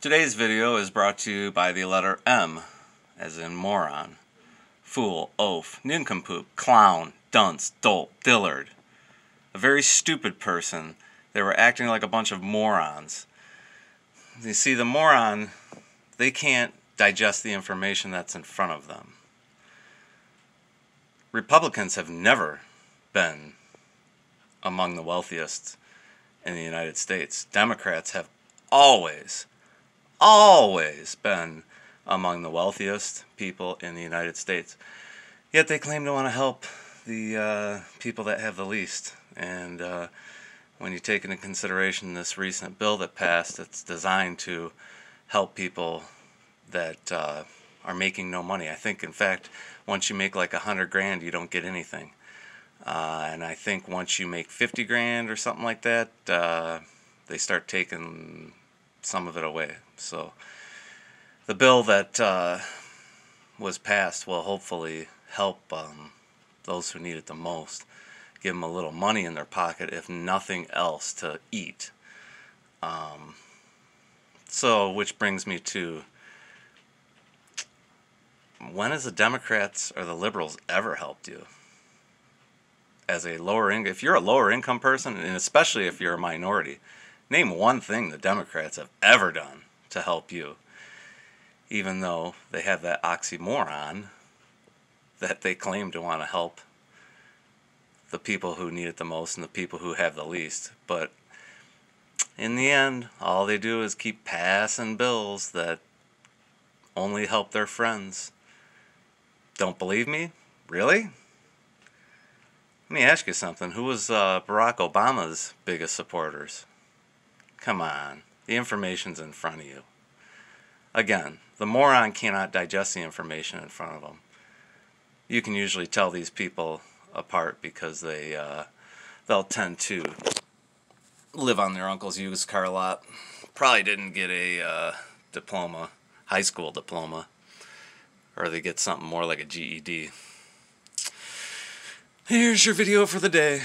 Today's video is brought to you by the letter M, as in moron, fool, oaf, nincompoop, clown, dunce, dolt, dillard. A very stupid person. They were acting like a bunch of morons. You see, the moron, they can't digest the information that's in front of them. Republicans have never been among the wealthiest in the United States. Democrats have always, always been among the wealthiest people in the United States. Yet they claim to want to help the uh, people that have the least. And uh, when you take into consideration this recent bill that passed, it's designed to help people that uh, are making no money. I think, in fact, once you make like a hundred grand, you don't get anything. Uh, and I think once you make 50 grand or something like that, uh, they start taking some of it away. So the bill that uh, was passed will hopefully help um, those who need it the most, give them a little money in their pocket, if nothing else, to eat. Um, so, which brings me to when has the Democrats or the liberals ever helped you? as a lower income, if you're a lower income person, and especially if you're a minority, name one thing the Democrats have ever done to help you. Even though they have that oxymoron that they claim to want to help the people who need it the most and the people who have the least. But in the end, all they do is keep passing bills that only help their friends. Don't believe me? Really? Let me ask you something. Who was uh, Barack Obama's biggest supporters? Come on. The information's in front of you. Again, the moron cannot digest the information in front of them. You can usually tell these people apart because they uh, they'll tend to live on their uncle's used car lot. Probably didn't get a uh, diploma, high school diploma, or they get something more like a GED. Here's your video for the day.